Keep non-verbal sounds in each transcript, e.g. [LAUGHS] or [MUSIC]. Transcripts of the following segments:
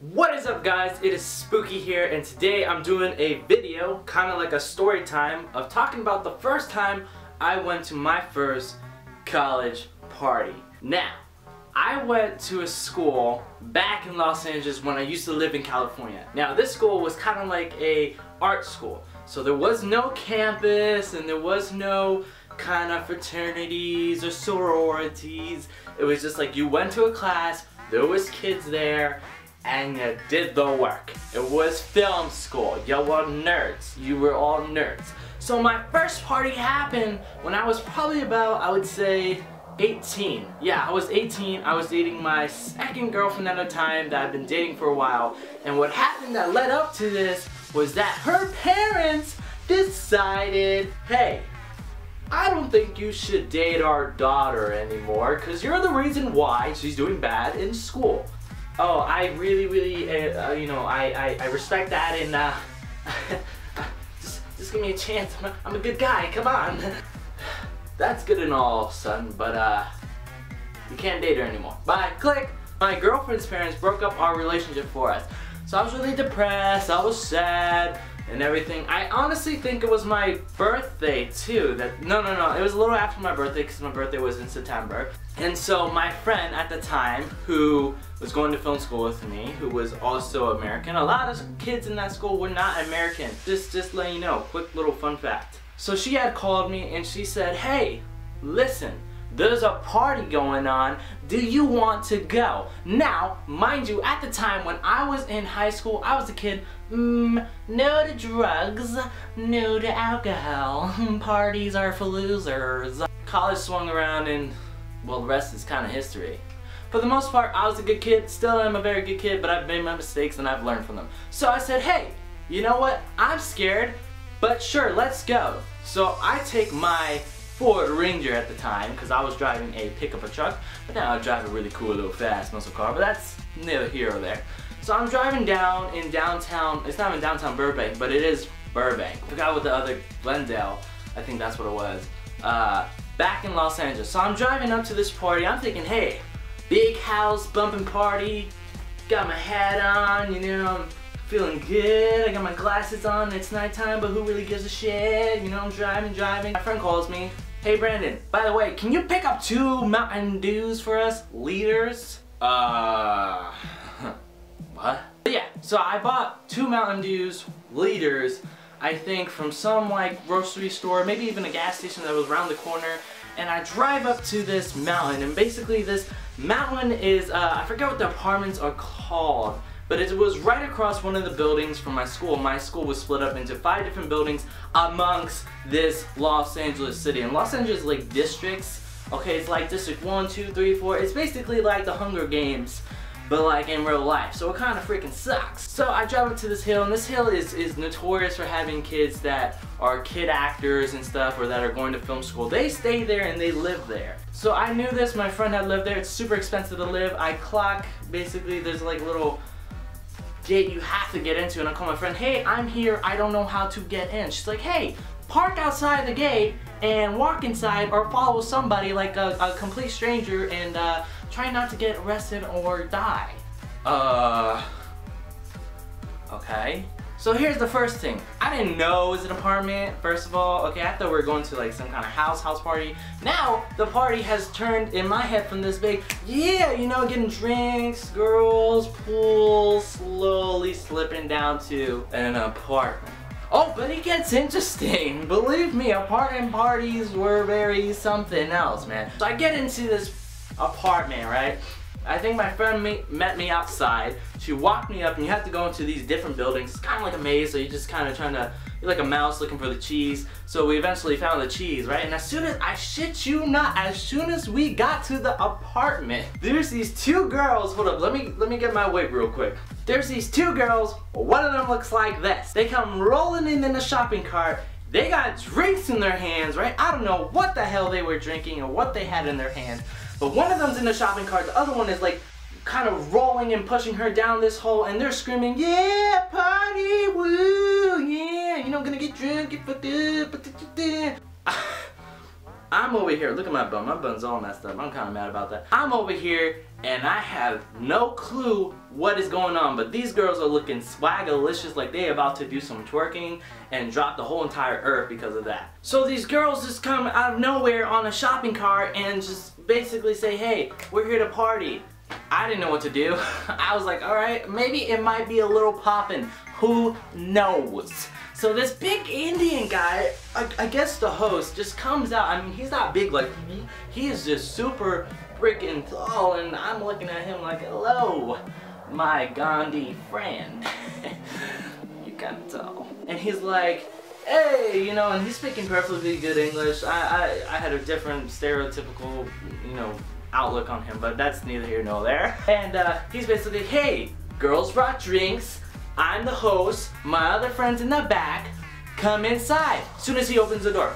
What is up guys, it is Spookie here and today I'm doing a video, kind of like a story time, of talking about the first time I went to my first college party. Now, I went to a school back in Los Angeles when I used to live in California. Now this school was kind of like a art school. So there was no campus and there was no kind of fraternities or sororities. It was just like you went to a class, there was kids there, and you did the work. It was film school. You were nerds. You were all nerds. So my first party happened when I was probably about, I would say, 18. Yeah, I was 18. I was dating my second girlfriend at a time that I've been dating for a while. And what happened that led up to this was that her parents decided, hey, I don't think you should date our daughter anymore because you're the reason why she's doing bad in school. Oh, I really, really, uh, uh, you know, I, I, I, respect that and uh, [LAUGHS] just, just give me a chance. I'm a, I'm a good guy, come on. [SIGHS] That's good and all, son, but uh, you can't date her anymore. Bye, click. My girlfriend's parents broke up our relationship for us. So I was really depressed, I was sad, and everything. I honestly think it was my birthday too. That No, no, no, it was a little after my birthday because my birthday was in September. And so my friend at the time who was going to film school with me, who was also American, a lot of kids in that school were not American. Just, just let you know, quick little fun fact. So she had called me and she said, hey, listen, there's a party going on. Do you want to go? Now, mind you, at the time when I was in high school, I was a kid. Mm, no to drugs, no to alcohol. [LAUGHS] Parties are for losers. College swung around and, well, the rest is kind of history. For the most part, I was a good kid. Still am a very good kid, but I've made my mistakes and I've learned from them. So I said, hey, you know what? I'm scared, but sure, let's go. So I take my Ford Ranger at the time because I was driving a pickup truck, but now I drive a really cool little fast muscle car, but that's neither here or there. So I'm driving down in downtown, it's not in downtown Burbank, but it is Burbank. I forgot what the other, Glendale, I think that's what it was, uh, back in Los Angeles. So I'm driving up to this party, I'm thinking, hey, big house, bumping party, got my hat on, you know, I'm feeling good. I got my glasses on. It's nighttime, but who really gives a shit? You know, I'm driving, driving. My friend calls me. Hey Branden, by the way, can you pick up two Mountain Dews for us? Liters? Uh, [LAUGHS] what? But yeah, so I bought two Mountain Dews, liters, I think from some like grocery store, maybe even a gas station that was around the corner. And I drive up to this mountain and basically this mountain is, uh, I forget what the apartments are called. But it was right across one of the buildings from my school. My school was split up into five different buildings amongst this Los Angeles city. And Los Angeles like districts. Okay, it's like district one, two, three, four. It's basically like the Hunger Games but like in real life. So it kind of freaking sucks. So I drive up to this hill and this hill is, is notorious for having kids that are kid actors and stuff or that are going to film school. They stay there and they live there. So I knew this, my friend had lived there. It's super expensive to live. I clock, basically there's like little gate you have to get into and I call my friend, hey, I'm here, I don't know how to get in. She's like, hey, park outside the gate and walk inside or follow somebody like a, a complete stranger and uh, try not to get arrested or die. Uh, okay. So here's the first thing. I didn't know it was an apartment, first of all. Okay, I thought we were going to like some kind of house, house party. Now, the party has turned in my head from this big, yeah, you know, getting drinks, girls, pool, slowly slipping down to an apartment. Oh, but it gets interesting. [LAUGHS] Believe me, apartment parties were very something else, man. So I get into this apartment, right? I think my friend me, met me outside. She walked me up and you have to go into these different buildings. It's kind of like a maze, so you're just kind of trying to, you're like a mouse looking for the cheese. So we eventually found the cheese, right? And as soon as, I shit you not, as soon as we got to the apartment, there's these two girls, hold up, let me, let me get my wig real quick. There's these two girls, one of them looks like this. They come rolling in in a shopping cart they got drinks in their hands, right? I don't know what the hell they were drinking or what they had in their hands, but one of them's in the shopping cart, the other one is like kind of rolling and pushing her down this hole and they're screaming, yeah, party, woo, yeah, you know, gonna get drunk, get fucked up. I'm over here, look at my bun, my bun's all messed up, I'm kinda mad about that. I'm over here and I have no clue what is going on, but these girls are looking swagalicious like they about to do some twerking and drop the whole entire earth because of that. So these girls just come out of nowhere on a shopping cart and just basically say, hey, we're here to party. I didn't know what to do. [LAUGHS] I was like, alright, maybe it might be a little poppin'. Who knows? So this big Indian guy, I, I, guess the host, just comes out. I mean, he's not big like me. He is just super freaking tall, and I'm looking at him like, hello, my Gandhi friend. [LAUGHS] you of tall. And he's like, hey, you know, and he's speaking perfectly good English. I, I, I had a different stereotypical, you know, outlook on him, but that's neither here nor there. And uh, he's basically, hey, girls brought drinks. I'm the host, my other friend's in the back, come inside. As soon as he opens the door,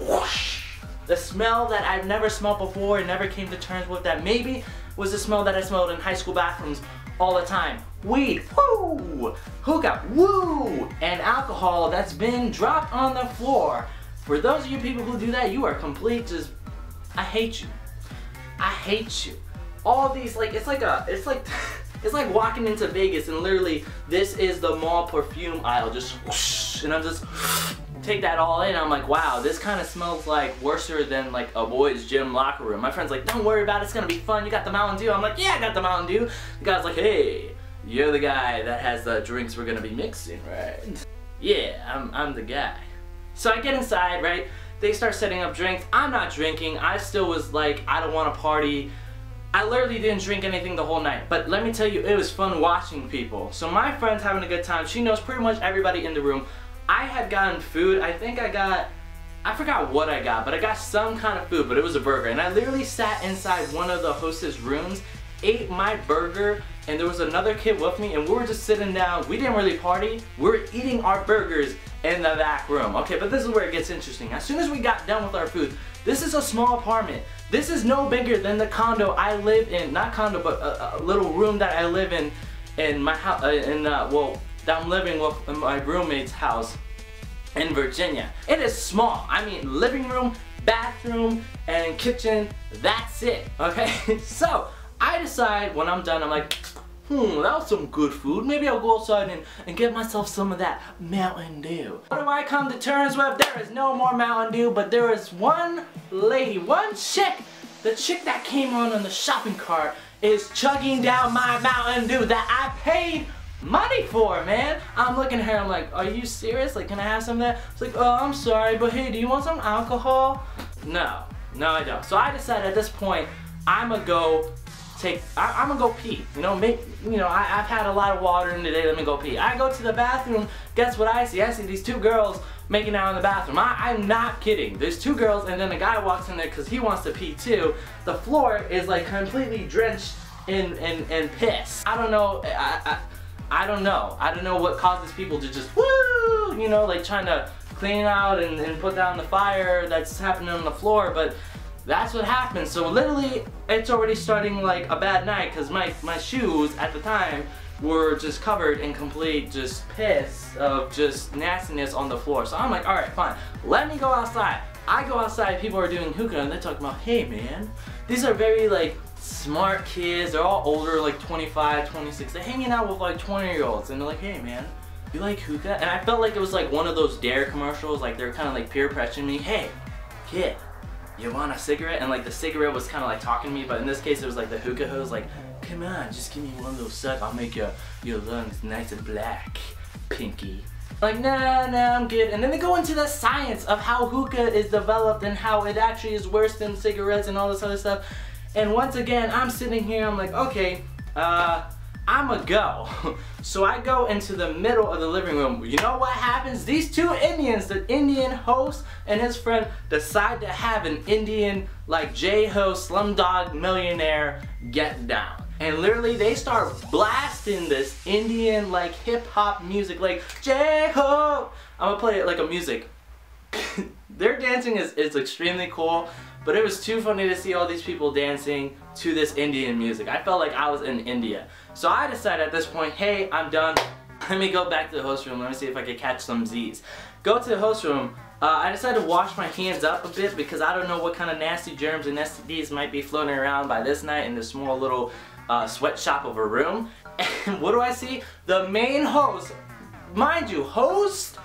whoosh, the smell that I've never smelled before and never came to terms with that maybe was the smell that I smelled in high school bathrooms all the time. Weed, woo! Hookah, woo! And alcohol that's been dropped on the floor. For those of you people who do that, you are complete just, I hate you. I hate you. All these, like, it's like a, it's like, [LAUGHS] It's like walking into Vegas and literally this is the mall perfume aisle, just whoosh, and I'm just take that all in. I'm like, wow, this kind of smells like worser than like a boys gym locker room. My friend's like, don't worry about it, it's gonna be fun. You got the Mountain Dew. I'm like, yeah, I got the Mountain Dew. The guy's like, hey, you're the guy that has the drinks we're gonna be mixing, right? Yeah, I'm, I'm the guy. So I get inside, right? They start setting up drinks. I'm not drinking. I still was like, I don't want to party. I literally didn't drink anything the whole night, but let me tell you, it was fun watching people. So my friend's having a good time. She knows pretty much everybody in the room. I had gotten food. I think I got, I forgot what I got, but I got some kind of food, but it was a burger. And I literally sat inside one of the hostess rooms, ate my burger, and there was another kid with me, and we were just sitting down. We didn't really party. We were eating our burgers in the back room. Okay, but this is where it gets interesting. As soon as we got done with our food, this is a small apartment. This is no bigger than the condo I live in. Not condo, but a, a little room that I live in in my house. Uh, in uh, well, that I'm living with my roommate's house in Virginia. It is small. I mean, living room, bathroom, and kitchen. That's it. Okay. [LAUGHS] so I decide when I'm done, I'm like hmm, that was some good food. Maybe I'll go outside and, and get myself some of that Mountain Dew. What do I come to terms with? There is no more Mountain Dew, but there is one lady, one chick, the chick that came on in the shopping cart is chugging down my Mountain Dew that I paid money for, man. I'm looking at her, I'm like, are you serious? Like, can I have some of that? It's like, oh, I'm sorry, but hey, do you want some alcohol? No, no I don't. So I decided at this point, I'ma go take, I, am gonna go pee. You know, make, you know, I, have had a lot of water in the day, let me go pee. I go to the bathroom, guess what I see? I see these two girls making out in the bathroom. I, I'm not kidding. There's two girls and then a guy walks in there because he wants to pee too. The floor is like completely drenched in, in, in piss. I don't know, I, I, I don't know. I don't know what causes people to just woo, you know, like trying to clean out and, and put down the fire that's happening on the floor, but that's what happened. So literally, it's already starting like a bad night because my, my shoes at the time were just covered in complete just piss of just nastiness on the floor. So I'm like, all right, fine. Let me go outside. I go outside, people are doing hookah and they're talking about, hey man, these are very like smart kids. They're all older, like 25, 26. They're hanging out with like 20 year olds and they're like, hey man, you like hookah? And I felt like it was like one of those dare commercials, like they're kind of like peer pressuring me, hey, kid, you want a cigarette? And like the cigarette was kind of like talking to me, but in this case it was like the hookah hose, like, come on, just give me one little suck. I'll make your, your lungs nice and black, pinky. Like, nah, nah, I'm good. And then they go into the science of how hookah is developed and how it actually is worse than cigarettes and all this other stuff. And once again, I'm sitting here, I'm like, okay, uh, I'm a go. [LAUGHS] so I go into the middle of the living room. You know what happens? These two Indians, the Indian host and his friend, decide to have an Indian like Jai Ho Slumdog Millionaire get down. And literally they start blasting this Indian like hip hop music like Jai Ho. I'm gonna play it like a music. [LAUGHS] Their dancing is, is extremely cool. But it was too funny to see all these people dancing to this Indian music. I felt like I was in India. So I decided at this point, hey, I'm done. [LAUGHS] Let me go back to the host room. Let me see if I can catch some Z's. Go to the host room. uh, I decided to wash my hands up a bit because I don't know what kind of nasty germs and STDs might be floating around by this night in this small little uh, sweatshop of a room. [LAUGHS] And what do I see? The main host, mind you, host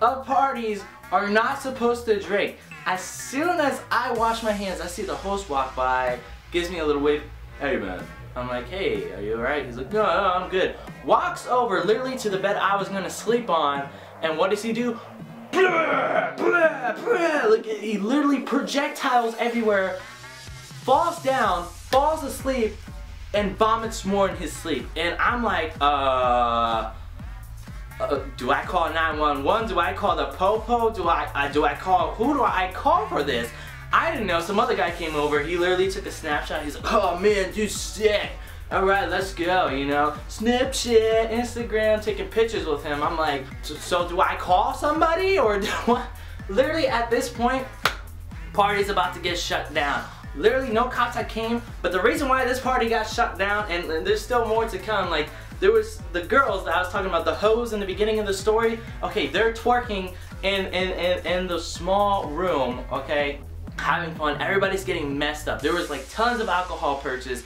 of parties are not supposed to drink. As soon as I wash my hands, I see the host walk by, gives me a little wave. Hey man. I'm like, hey, are you alright? He's like, no, no, I'm good. Walks over literally to the bed I was gonna sleep on, and what does he do? Blah, blah, blah. Like, he literally projectiles everywhere, falls down, falls asleep, and vomits more in his sleep. And I'm like, uh, uh, do I call 911? Do I call the popo? Do I, uh, do I call, who do I call for this? I didn't know, some other guy came over, he literally took a snapshot, he's like, oh man, dude sick. Alright, let's go, you know. Snapchat, Instagram, taking pictures with him. I'm like, so, do I call somebody or do I? [LAUGHS] Literally at this point, party's about to get shut down. Literally no cops that came, but the reason why this party got shut down, and, and there's still more to come, like, there was the girls that I was talking about, the hoes in the beginning of the story, okay, they're twerking in, in, in, in the small room, okay, having fun, everybody's getting messed up. There was like tons of alcohol purchased,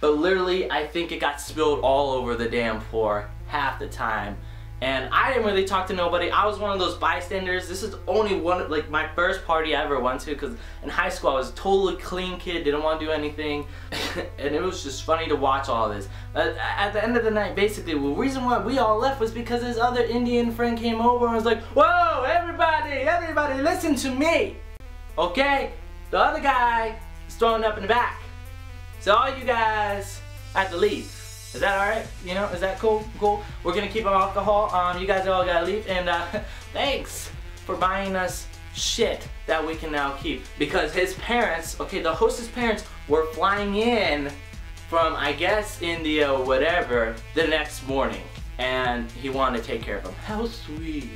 but literally I think it got spilled all over the damn floor half the time and I didn't really talk to nobody. I was one of those bystanders. This is only one, like my first party I ever went to because in high school I was a totally clean kid, didn't want to do anything. [LAUGHS] and it was just funny to watch all this. At the end of the night, basically, the reason why we all left was because this other Indian friend came over and was like, Whoa, everybody, everybody, listen to me. Okay? The other guy is throwing up in the back. So all you guys have to leave. Is that alright? You know, is that cool? Cool. We're gonna keep our alcohol. Um, you guys all gotta leave. And uh, [LAUGHS] thanks for buying us shit that we can now keep. Because his parents, okay, the host's parents were flying in from, I guess, India or whatever, the next morning. And he wanted to take care of them. How sweet.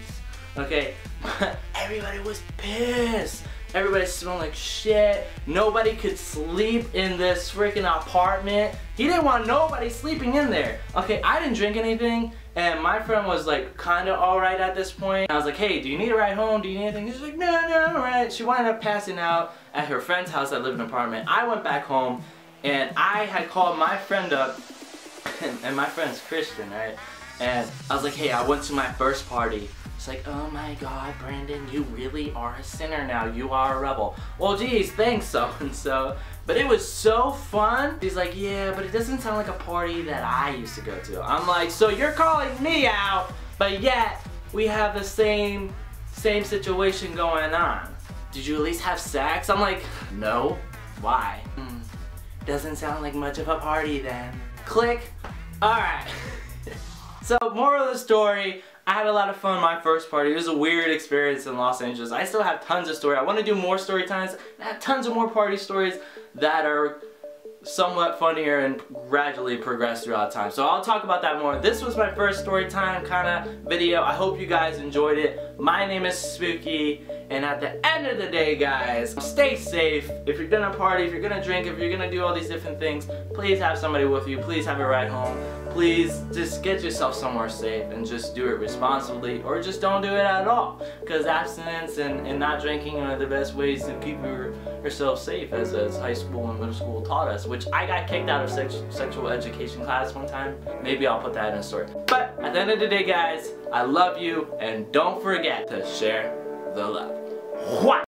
Okay, but [LAUGHS] everybody was pissed. Everybody smelled like shit. Nobody could sleep in this freaking apartment. He didn't want nobody sleeping in there. Okay, I didn't drink anything. And my friend was like kind of alright at this point. I was like, hey, do you need a ride home? Do you need anything? He's like, no, no, I'm alright. She wound up passing out at her friend's house that lived in an apartment. I went back home and I had called my friend up [LAUGHS] and my friend's Christian, right? And I was like, hey, I went to my first party it's like, oh my god, Branden, you really are a sinner now. You are a rebel. Well, geez, thanks, so-and-so. But it was so fun. He's like, yeah, but it doesn't sound like a party that I used to go to. I'm like, so you're calling me out, but yet we have the same, same situation going on. Did you at least have sex? I'm like, no. Why? Hmm. Doesn't sound like much of a party then. Click. Alright. [LAUGHS] so, moral of the story, I had a lot of fun my first party. It was a weird experience in Los Angeles. I still have tons of story. I want to do more story times. I have tons of more party stories that are somewhat funnier and gradually progress throughout time. So I'll talk about that more. This was my first story time kind of video. I hope you guys enjoyed it. My name is Spookie and at the end of the day guys, stay safe. If you're gonna party, if you're gonna drink, if you're gonna do all these different things, please have somebody with you. Please have a ride home. Please just get yourself somewhere safe and just do it responsibly or just don't do it at all. Because abstinence and, and not drinking are the best ways to keep your, yourself safe as, as high school and middle school taught us which I got kicked out of sex sexual education class one time. Maybe I'll put that in a story. But at the end of the day, guys, I love you, and don't forget to share the love. What?